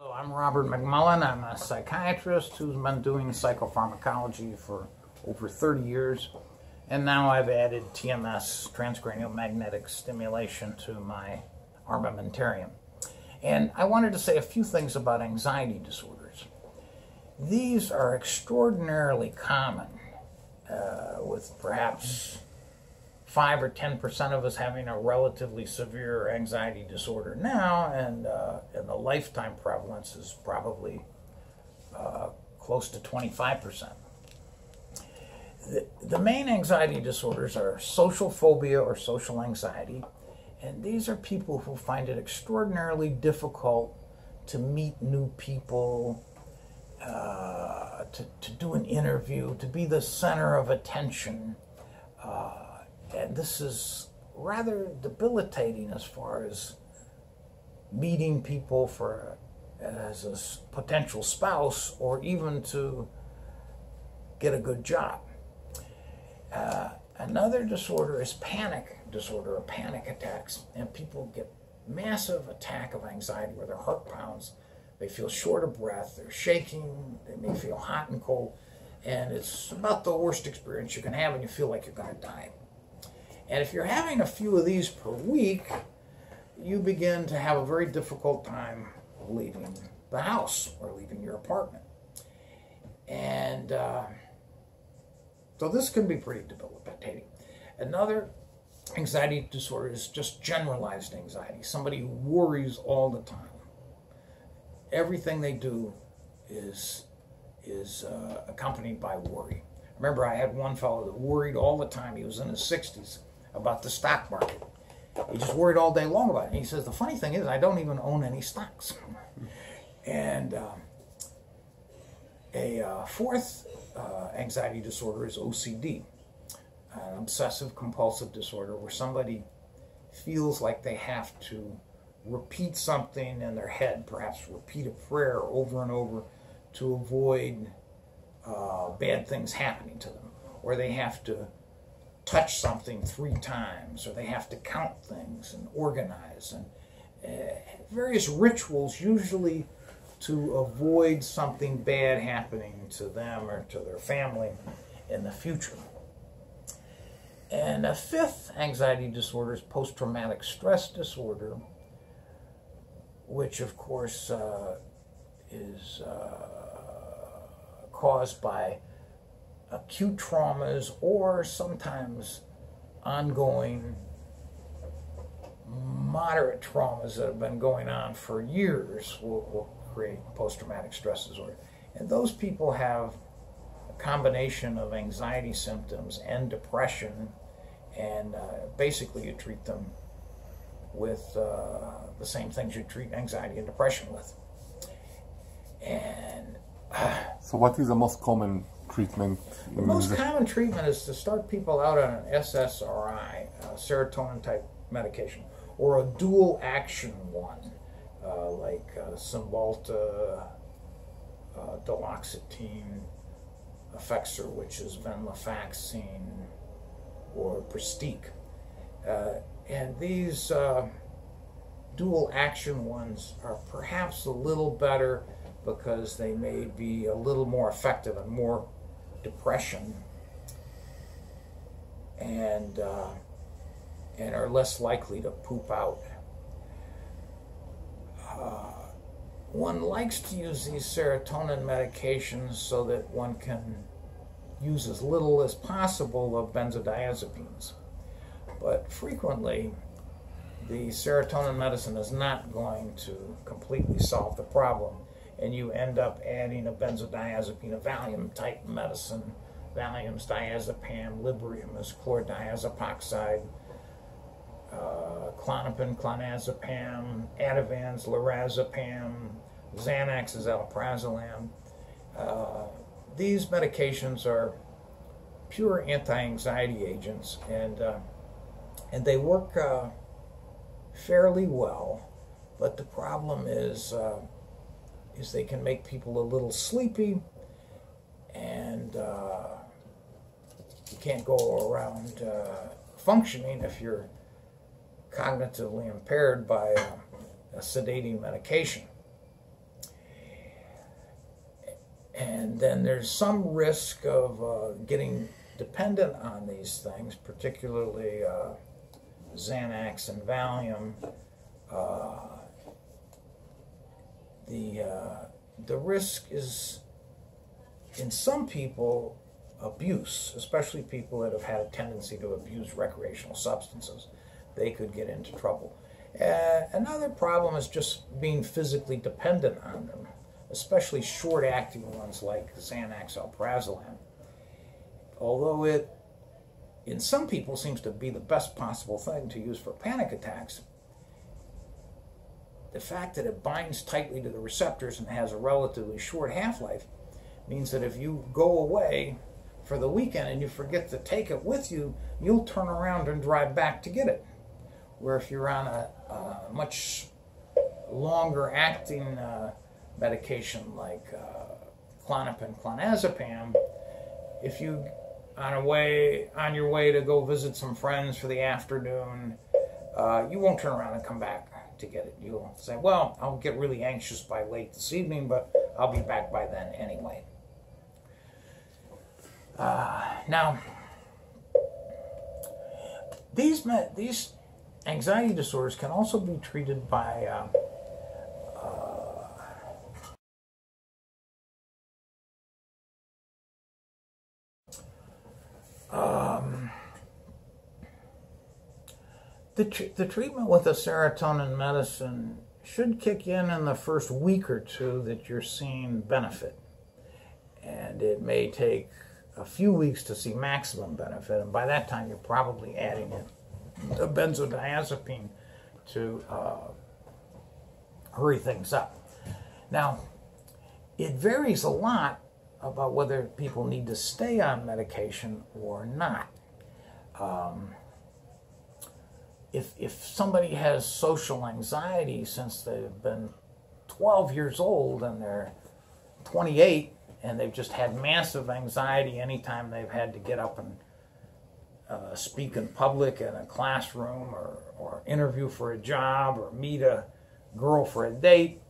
Hello, I'm Robert McMullen. I'm a psychiatrist who's been doing psychopharmacology for over 30 years. And now I've added TMS, transcranial magnetic stimulation, to my armamentarium. And I wanted to say a few things about anxiety disorders. These are extraordinarily common, uh, with perhaps 5 or 10% of us having a relatively severe anxiety disorder now, and, uh, and the lifetime prevalence is probably uh, close to 25%. The, the main anxiety disorders are social phobia or social anxiety, and these are people who find it extraordinarily difficult to meet new people, uh, to, to do an interview, to be the center of attention. Uh, and this is rather debilitating as far as meeting people for as a potential spouse or even to get a good job. Uh, another disorder is panic disorder or panic attacks, and people get massive attack of anxiety where their heart pounds, they feel short of breath, they're shaking, they may feel hot and cold, and it's about the worst experience you can have, and you feel like you're going to die. And if you're having a few of these per week, you begin to have a very difficult time leaving the house or leaving your apartment. And uh, so this can be pretty debilitating. Another anxiety disorder is just generalized anxiety. Somebody who worries all the time. Everything they do is is uh, accompanied by worry. Remember, I had one fellow that worried all the time. He was in his 60s about the stock market. He just worried all day long about it. And he says, the funny thing is, I don't even own any stocks. and uh, a uh, fourth uh, anxiety disorder is OCD, an obsessive compulsive disorder where somebody feels like they have to repeat something in their head, perhaps repeat a prayer over and over to avoid uh, bad things happening to them, or they have to touch something three times, or they have to count things and organize, and uh, various rituals, usually to avoid something bad happening to them or to their family in the future. And a fifth anxiety disorder is post traumatic stress disorder, which, of course, uh, is uh, caused by acute traumas or sometimes ongoing moderate traumas that have been going on for years will, will create post-traumatic stress disorder. And those people have a combination of anxiety symptoms and depression, and uh, basically you treat them with uh, the same things you treat anxiety and depression with. And uh, so, what is the most common treatment? The most common treatment is to start people out on an SSRI, serotonin type medication, or a dual action one, uh, like uh, Cymbalta, uh, duloxetine, Effexor, which is venlafaxine, or Pristiq. Uh, and these uh, dual action ones are perhaps a little better because they may be a little more effective and more depression and uh, and are less likely to poop out. Uh, one likes to use these serotonin medications so that one can use as little as possible of benzodiazepines. But frequently, the serotonin medicine is not going to completely solve the problem and you end up adding a benzodiazepine, a Valium type medicine, Valium's diazepam, Librium is chlordiazepoxide, uh, Klonopin, clonazepam, Ativan's lorazepam, Xanax is alprazolam. Uh, these medications are pure anti-anxiety agents, and uh, and they work uh, fairly well. But the problem is uh, is they can make people a little sleepy and uh, you can't go around uh, functioning if you're cognitively impaired by a sedating medication. And then there's some risk of uh, getting dependent on these things, particularly uh, Xanax and Valium. The uh, the risk is in some people abuse, especially people that have had a tendency to abuse recreational substances. They could get into trouble. Uh, another problem is just being physically dependent on them, especially short-acting ones like Xanax, alprazolam. Although it, in some people, seems to be the best possible thing to use for panic attacks, the fact that it binds tightly to the receptors and has a relatively short half-life means that if you go away for the weekend and you forget to take it with you, you'll turn around and drive back to get it. Where if you're on a, a much longer acting uh, medication like uh, Klonopin, clonazepam, if you on a way on your way to go visit some friends for the afternoon, uh, you won't turn around and come back to get it. You'll say, "Well, I'll get really anxious by late this evening, but I'll be back by then anyway." Uh, now, these these anxiety disorders can also be treated by uh, tr- the treatment with a serotonin medicine should kick in in the first week or two that you're seeing benefit. And it may take a few weeks to see maximum benefit, and by that time you're probably adding in a benzodiazepine to uh, hurry things up. Now, it varies a lot about whether people need to stay on medication or not. Um, if, if somebody has social anxiety since they've been 12 years old and they're 28 and they've just had massive anxiety anytime they've had to get up and uh, speak in public in a classroom or, or interview for a job or meet a girl for a date,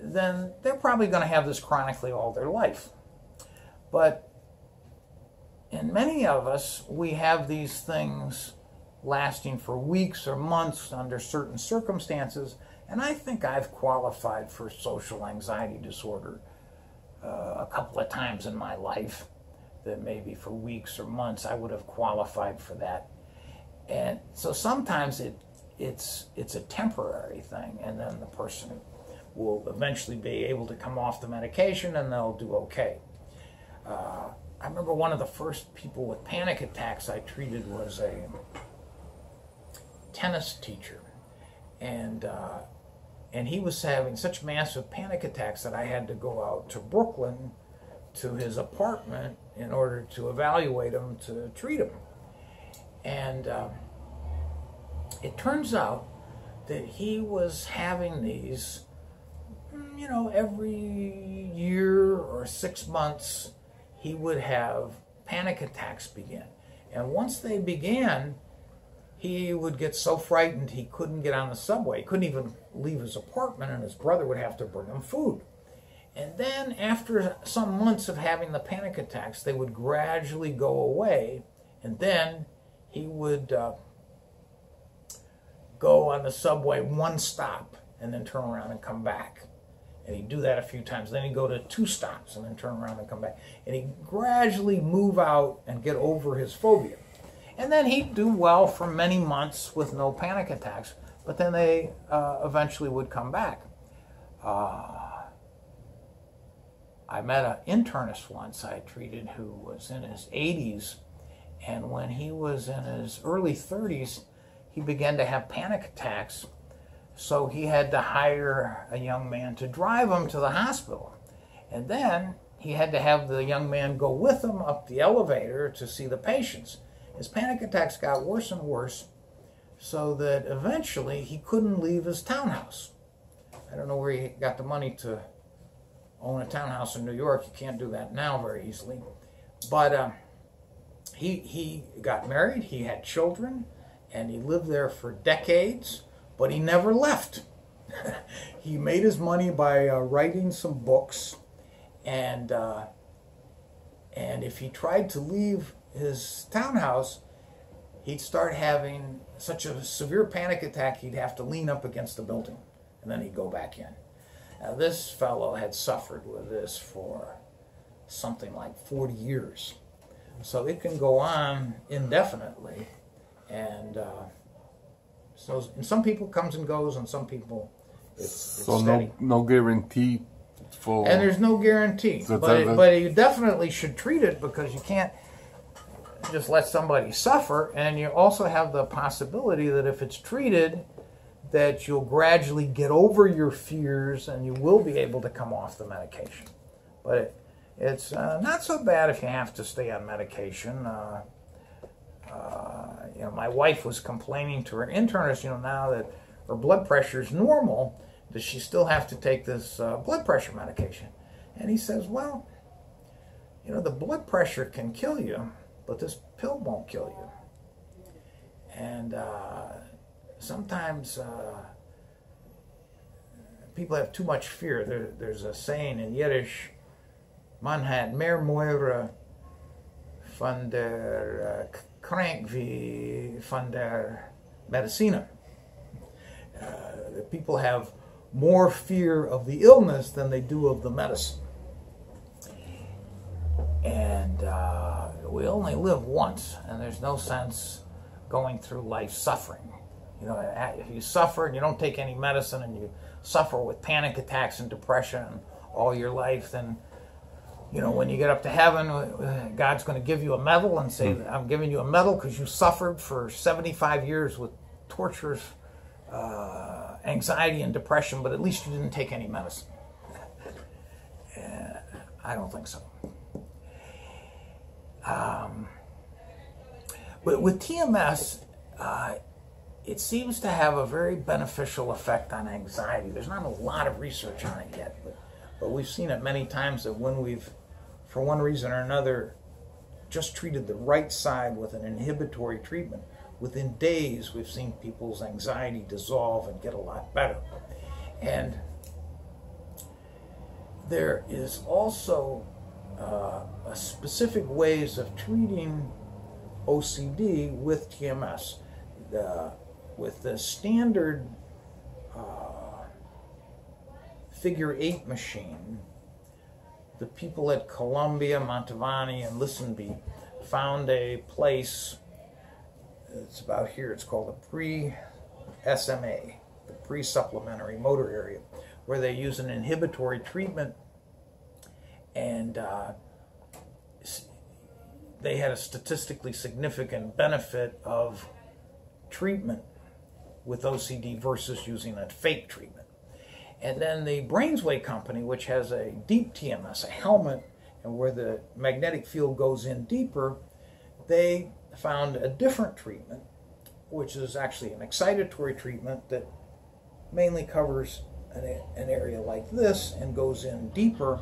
then they're probably going to have this chronically all their life. But in many of us, we have these things lasting for weeks or months under certain circumstances, and I think I've qualified for social anxiety disorder uh, a couple of times in my life that maybe for weeks or months I would have qualified for that. And so sometimes it it's it's a temporary thing and then the person will eventually be able to come off the medication and they'll do okay. Uh, I remember one of the first people with panic attacks I treated was a tennis teacher. And uh, and he was having such massive panic attacks that I had to go out to Brooklyn to his apartment in order to evaluate him to treat him. And uh, it turns out that he was having these, mm, you know, every year or six months, he would have panic attacks begin. And once they began, he would get so frightened he couldn't get on the subway. He couldn't even leave his apartment, and his brother would have to bring him food. And then, after some months of having the panic attacks, they would gradually go away, and then he would uh, go on the subway one stop and then turn around and come back. And he'd do that a few times. Then he'd go to two stops and then turn around and come back. And he'd gradually move out and get over his phobia. And then he'd do well for many months with no panic attacks, but then they uh, eventually would come back. Uh, I met an internist once I treated who was in his 80s, and when he was in his early 30s, he began to have panic attacks. So he had to hire a young man to drive him to the hospital. And then he had to have the young man go with him up the elevator to see the patients. His panic attacks got worse and worse, so that eventually he couldn't leave his townhouse. I don't know where he got the money to own a townhouse in New York. You can't do that now very easily. But uh, he, he got married, he had children, and he lived there for decades, but he never left. he made his money by uh, writing some books and uh, and if he tried to leave his townhouse, he'd start having such a severe panic attack he'd have to lean up against the building, and then he'd go back in. Now this fellow had suffered with this for something like 40 years, so it can go on indefinitely, and. Uh, so and some people comes and goes, and some people it's, it's So steady. no no guarantee for And there's no guarantee, but that- but you definitely should treat it because you can't just let somebody suffer. And you also have the possibility that if it's treated, that you'll gradually get over your fears and you will be able to come off the medication. But it, it's uh, not so bad if you have to stay on medication. Uh, uh, you know, my wife was complaining to her internist, you know, now that her blood pressure is normal, does she still have to take this uh, blood pressure medication? And he says, well, you know, the blood pressure can kill you, but this pill won't kill you. And uh, sometimes uh, people have too much fear. There, there's a saying in Yiddish, man hat mehr Meure von der uh, Krank wie von der Medicina. Uh, people have more fear of the illness than they do of the medicine. And uh, we only live once, and there's no sense going through life suffering. You know, if you suffer and you don't take any medicine and you suffer with panic attacks and depression all your life, then you know, when you get up to heaven, uh, God's going to give you a medal and say, I'm giving you a medal because you suffered for 75 years with tortures, uh, anxiety, and depression, but at least you didn't take any medicine. Uh, I don't think so. Um, but with TMS, uh, it seems to have a very beneficial effect on anxiety. There's not a lot of research on it yet, but, but we've seen it many times that when we've for one reason or another, just treated the right side with an inhibitory treatment, within days we've seen people's anxiety dissolve and get a lot better. And there is also uh, specific ways of treating OCD with TMS. The, with the standard uh, figure eight machine, the people at Columbia, Mantovani, and Lisanby found a place. It's about here. It's called a pre-SMA, the pre-supplementary motor area, where they use an inhibitory treatment, and uh, they had a statistically significant benefit of treatment with OCD versus using a fake treatment. And then the Brainsway company, which has a deep TMS, a helmet, and where the magnetic field goes in deeper, they found a different treatment, which is actually an excitatory treatment that mainly covers an, an area like this and goes in deeper,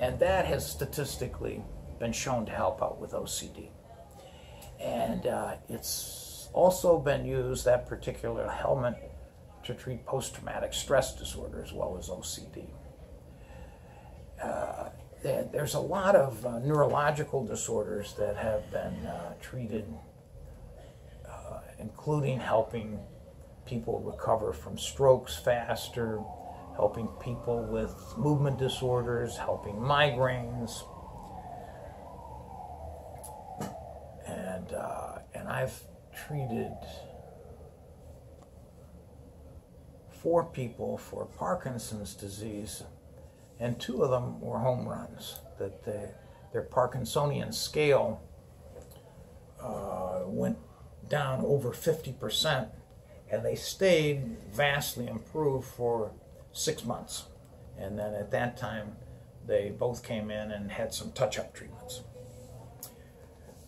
and that has statistically been shown to help out with OCD. And uh, it's also been used, that particular helmet, to treat post traumatic stress disorder as well as OCD. Uh, there's a lot of uh, neurological disorders that have been uh, treated, uh, including helping people recover from strokes faster, helping people with movement disorders, helping migraines. And, uh, and I've treated four people for Parkinson's disease, and two of them were home runs. That the, their Parkinsonian scale uh, went down over 50%, and they stayed vastly improved for six months. And then at that time, they both came in and had some touch up treatments.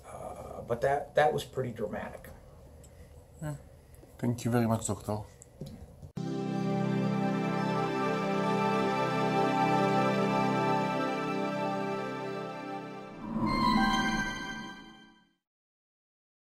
Uh, but that, that was pretty dramatic. Thank you very much, doctor.